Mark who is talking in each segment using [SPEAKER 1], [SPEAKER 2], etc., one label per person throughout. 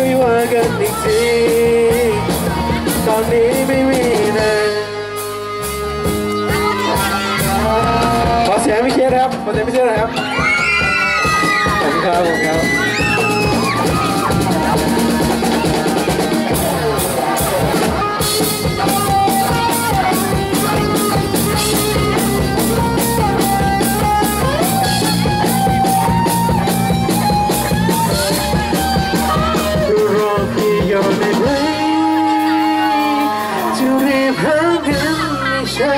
[SPEAKER 1] คุยว่ากันอีกทีตอนนี้ไม่มีนะขอเสียงไม่เครียดนะครับขอเสียงไม่เครียดนะครับ ใช่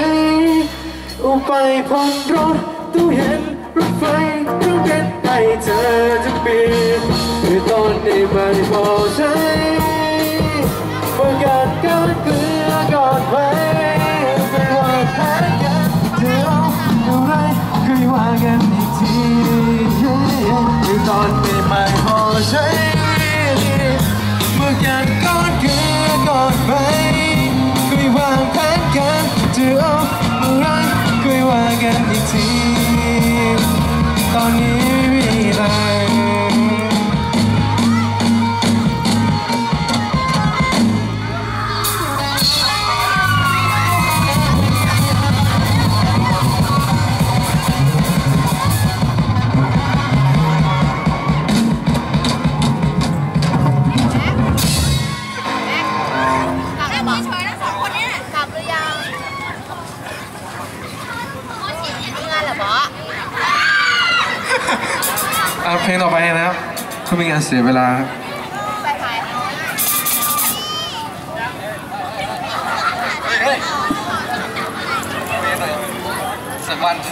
[SPEAKER 1] เอาไปผ่อนรถตู้เห็นรถไฟต้องเด็ดให้เธอจะปีนคือตอนนี้ไม่พอใช้ประกาศการเกลือก่อนไปไม่ว่าแพ้กันเธอเอาอไรคุยว่ากันอีกทีคือตอนนี้ไม่พอใช้เมื่อกันก่อนคือก่อนไป กันจะเอา อะเพลงต่อไปนะครับเพื่อไม่งานเสียเวลาครับ
[SPEAKER 2] ไปถ่าย
[SPEAKER 1] สักวันเท